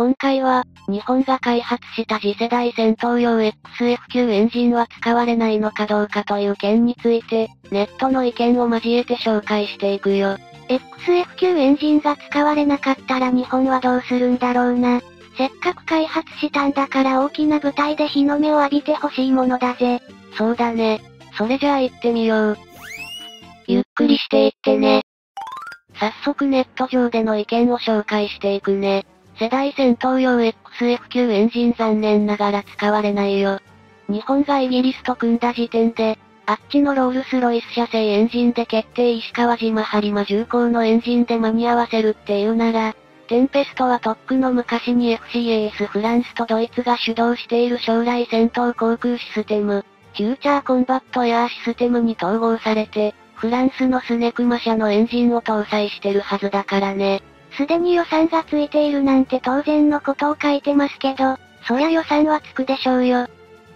今回は、日本が開発した次世代戦闘用 XF9 エンジンは使われないのかどうかという件について、ネットの意見を交えて紹介していくよ。XF9 エンジンが使われなかったら日本はどうするんだろうな。せっかく開発したんだから大きな舞台で日の目を浴びてほしいものだぜ。そうだね。それじゃあ行ってみよう。ゆっくりしていってね。早速ネット上での意見を紹介していくね。世代戦闘用 XF9 エンジン残念ながら使われないよ。日本がイギリスと組んだ時点で、あっちのロールスロイス社製エンジンで決定石川島播磨重工のエンジンで間に合わせるっていうなら、テンペストはとっくの昔に FCAS フランスとドイツが主導している将来戦闘航空システム、フューチャーコンバットエアーシステムに統合されて、フランスのスネクマ社のエンジンを搭載してるはずだからね。すでに予算がついているなんて当然のことを書いてますけど、そりゃ予算はつくでしょうよ。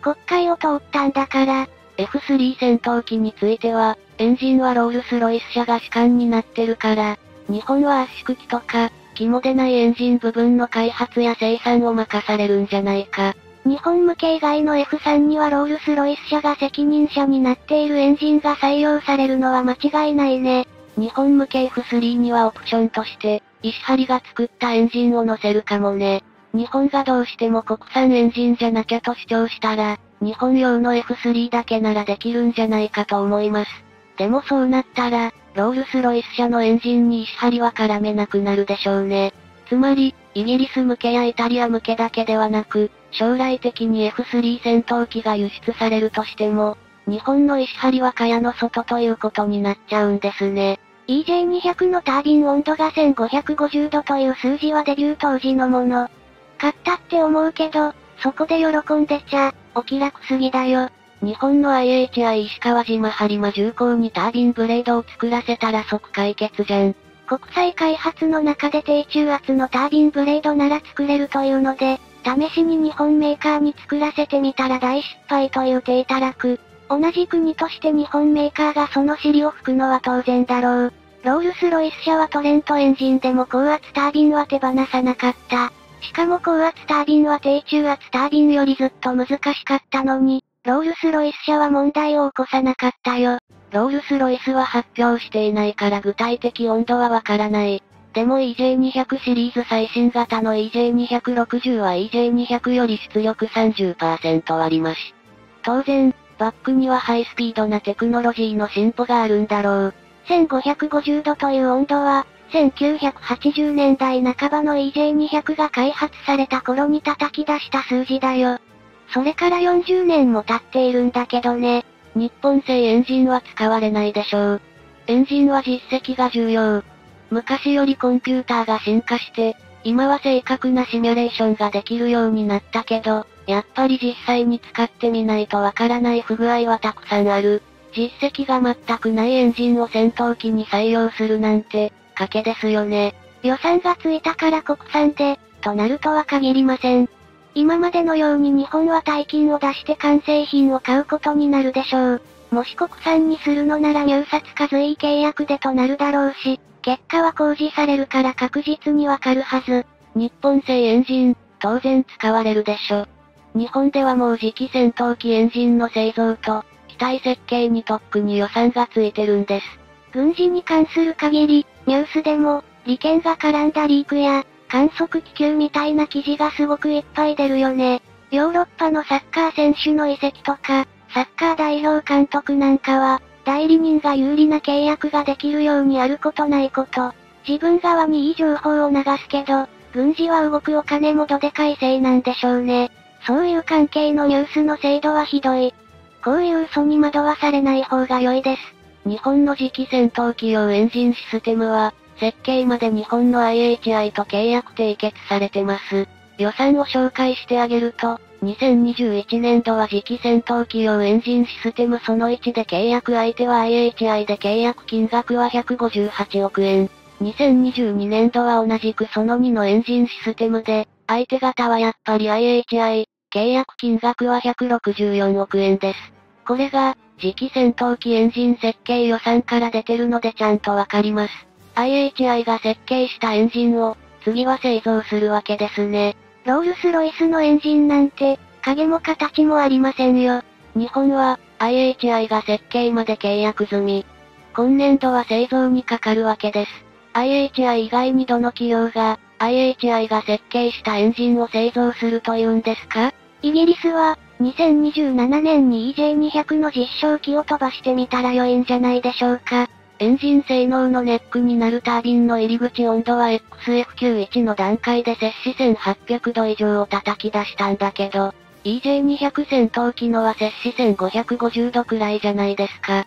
国会を通ったんだから、F3 戦闘機については、エンジンはロールスロイス社が主管になってるから、日本は圧縮機とか、肝でないエンジン部分の開発や生産を任されるんじゃないか。日本向け以外の F3 にはロールスロイス社が責任者になっているエンジンが採用されるのは間違いないね。日本向け F3 にはオプションとして、石張が作ったエンジンを乗せるかもね。日本がどうしても国産エンジンじゃなきゃと主張したら、日本用の F3 だけならできるんじゃないかと思います。でもそうなったら、ロールスロイス社のエンジンに石張は絡めなくなるでしょうね。つまり、イギリス向けやイタリア向けだけではなく、将来的に F3 戦闘機が輸出されるとしても、日本の石張は蚊帳の外ということになっちゃうんですね。EJ200 のタービン温度が1550度という数字はデビュー当時のもの。買ったって思うけど、そこで喜んでちゃ、お気楽すぎだよ。日本の IHI 石川島播磨重工にタービンブレードを作らせたら即解決じゃん。国際開発の中で低中圧のタービンブレードなら作れるというので、試しに日本メーカーに作らせてみたら大失敗という手いたらく。同じ国として日本メーカーがその尻を吹くのは当然だろう。ロールスロイス社はトレントエンジンでも高圧タービンは手放さなかった。しかも高圧タービンは低中圧タービンよりずっと難しかったのに、ロールスロイス社は問題を起こさなかったよ。ロールスロイスは発表していないから具体的温度はわからない。でも EJ200 シリーズ最新型の EJ260 は EJ200 より出力30%割増し。当然、バックにはハイスピードなテクノロジーの進歩があるんだろう。1550度という温度は、1980年代半ばの EJ200 が開発された頃に叩き出した数字だよ。それから40年も経っているんだけどね。日本製エンジンは使われないでしょう。エンジンは実績が重要。昔よりコンピューターが進化して、今は正確なシミュレーションができるようになったけど、やっぱり実際に使ってみないとわからない不具合はたくさんある。実績が全くないエンジンを戦闘機に採用するなんて、賭けですよね。予算がついたから国産で、となるとは限りません。今までのように日本は大金を出して完成品を買うことになるでしょう。もし国産にするのなら入札か随意契約でとなるだろうし、結果は公示されるから確実にわかるはず。日本製エンジン、当然使われるでしょ。日本ではもう次期戦闘機エンジンの製造と、機体設計にとっくに予算がついてるんです。軍事に関する限り、ニュースでも、利権が絡んだリークや、観測気球みたいな記事がすごくいっぱい出るよね。ヨーロッパのサッカー選手の移籍とか、サッカー代表監督なんかは、代理人が有利な契約ができるようにあることないこと。自分側にいい情報を流すけど、軍事は動くお金もどでかいせいなんでしょうね。そういう関係のニュースの精度はひどい。こういう嘘に惑わされない方が良いです。日本の次期戦闘機用エンジンシステムは、設計まで日本の IHI と契約締結されてます。予算を紹介してあげると、2021年度は次期戦闘機用エンジンシステムその1で契約相手は IHI で契約金額は158億円。2022年度は同じくその2のエンジンシステムで、相手方はやっぱり IHI、契約金額は164億円です。これが、次期戦闘機エンジン設計予算から出てるのでちゃんとわかります。IHI が設計したエンジンを、次は製造するわけですね。ロールスロイスのエンジンなんて、影も形もありませんよ。日本は、IHI が設計まで契約済み。今年度は製造にかかるわけです。IHI 以外にどの企業が、IHI が設計したエンジンを製造するというんですか？イギリスは、2027年に EJ200 の実証機を飛ばしてみたら良いんじゃないでしょうか。エンジン性能のネックになるタービンの入り口温度は XF91 の段階で接し1800度以上を叩き出したんだけど、EJ200 戦闘機のは接し1550度くらいじゃないですか。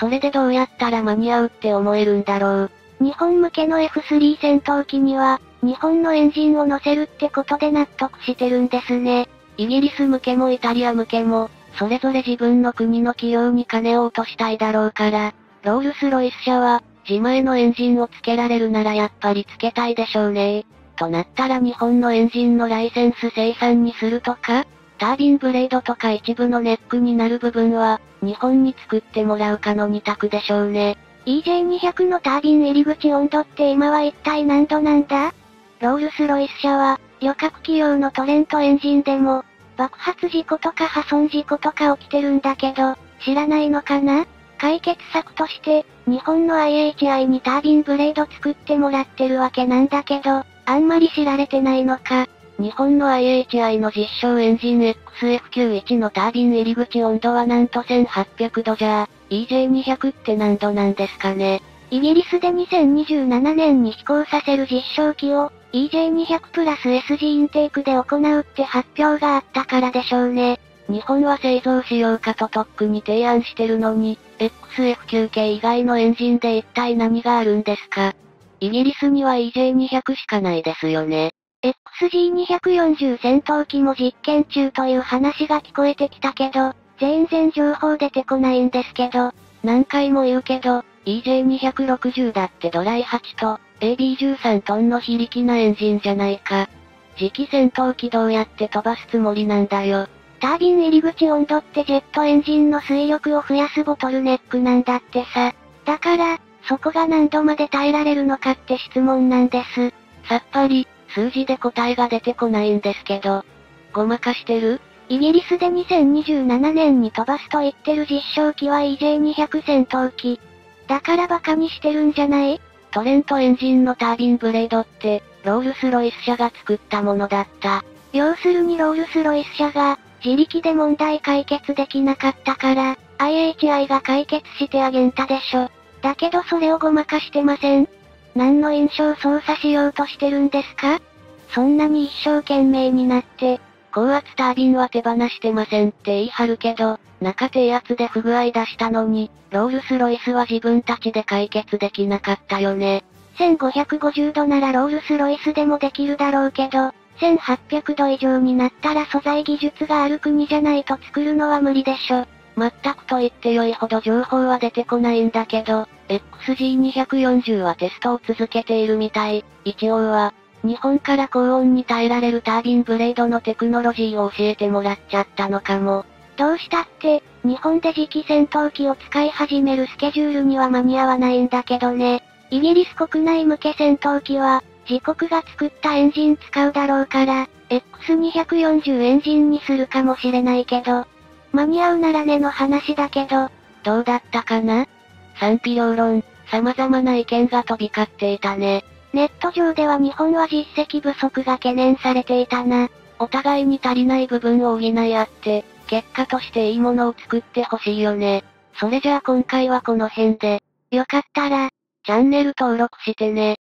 それでどうやったら間に合うって思えるんだろう。日本向けの F3 戦闘機には、日本のエンジンを乗せるってことで納得してるんですね。イギリス向けもイタリア向けも、それぞれ自分の国の企業に金を落としたいだろうから、ロールスロイス社は、自前のエンジンを付けられるならやっぱり付けたいでしょうね。となったら日本のエンジンのライセンス生産にするとか、タービンブレードとか一部のネックになる部分は、日本に作ってもらうかの2択でしょうね。EJ200 のタービン入り口温度って今は一体何度なんだ？ロールスロイス社は、旅客企業のトレントエンジンでも、爆発事故とか破損事故とか起きてるんだけど、知らないのかな？解決策として、日本の IHI にタービンブレード作ってもらってるわけなんだけど、あんまり知られてないのか。日本の IHI の実証エンジン XF91 のタービン入り口温度はなんと1800度じゃ、EJ200 って何度なんですかね？イギリスで2027年に飛行させる実証機を、EJ200 プラス SG インテークで行うって発表があったからでしょうね。日本は製造しようかととっくに提案してるのに、XF9 系以外のエンジンで一体何があるんですか？イギリスには EJ200 しかないですよね。XG240 戦闘機も実験中という話が聞こえてきたけど、全然情報出てこないんですけど、何回も言うけど、EJ260 だってドライ8と、AB13 トンの非力なエンジンじゃないか。次期戦闘機どうやって飛ばすつもりなんだよ。タービン入り口温度ってジェットエンジンの水力を増やすボトルネックなんだってさ。だから、そこが何度まで耐えられるのかって質問なんです。さっぱり、数字で答えが出てこないんですけど。ごまかしてる？イギリスで2027年に飛ばすと言ってる実証機は EJ200 戦闘機。だから馬鹿にしてるんじゃない？トレントエンジンのタービンブレードって、ロールスロイス社が作ったものだった。要するにロールスロイス社が、自力で問題解決できなかったから、IHI が解決してあげんたでしょ。だけどそれをごまかしてません。何の印象操作しようとしてるんですか？そんなに一生懸命になって、高圧タービンは手放してませんって言い張るけど、中低圧で不具合出したのに、ロールスロイスは自分たちで解決できなかったよね。1550度ならロールスロイスでもできるだろうけど、1800度以上になったら素材技術がある国じゃないと作るのは無理でしょ。全くと言って良いほど情報は出てこないんだけど、XG240 はテストを続けているみたい。一応は、日本から高温に耐えられるタービンブレードのテクノロジーを教えてもらっちゃったのかも。どうしたって、日本で次期戦闘機を使い始めるスケジュールには間に合わないんだけどね。イギリス国内向け戦闘機は、自国が作ったエンジン使うだろうから、X240 エンジンにするかもしれないけど、間に合うならねの話だけど、どうだったかな？賛否両論、様々な意見が飛び交っていたね。ネット上では日本は実績不足が懸念されていたな。お互いに足りない部分を補い合って、結果としていいものを作ってほしいよね。それじゃあ今回はこの辺で。よかったら、チャンネル登録してね。